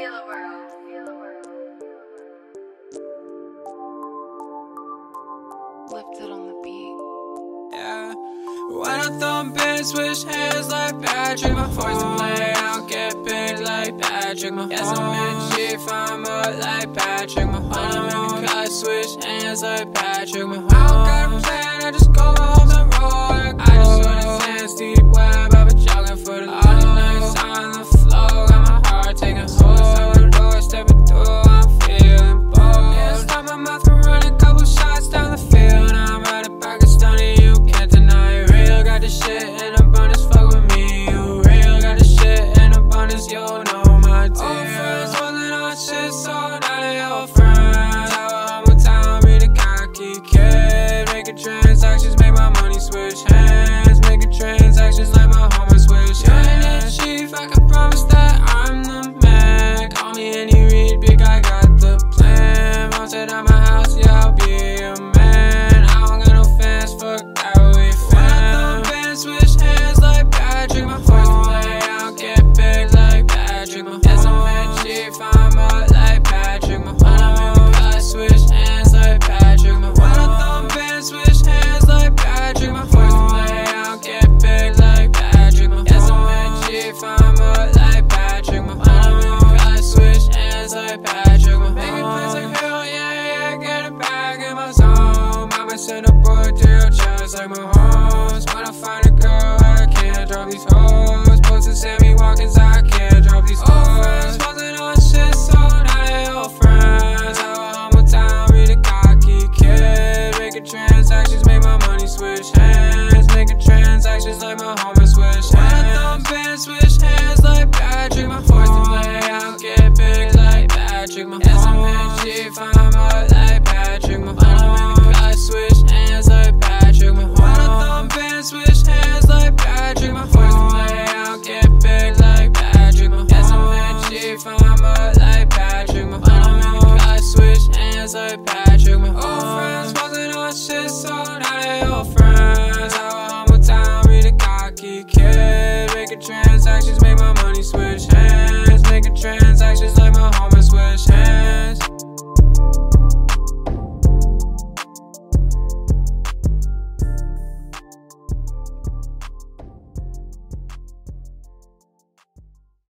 Feel the world. Feel the on the beat. Yeah. When I thump and switch hands like Patrick, my voice to play, don't get paid like Patrick. My yes, I'm in chief, I'm up like Patrick. My home, I switch hands like Patrick. My quarantine. like Patrick Mahomes. Making plays like hell, yeah, yeah, get it back in my zone. Mama sent a boy to your chest like Mahomes. When I find a girl, I can't drop these hoes. Posting Sammy Watkins, I can't drop these hoes. Old friends, wasn't on shit, so now they old friends. Have a humble time, be the cocky kid. Making transactions, make my money switch hands. Making transactions like my homie. she find my like Patrick Mahomes. I switch hands like Patrick Mahomes. When I thump and switch hands like Patrick Mahomes. First play, I'll get big like Patrick Mahomes. Yes, I'm she find my like Patrick Mahomes. I switch hands like Patrick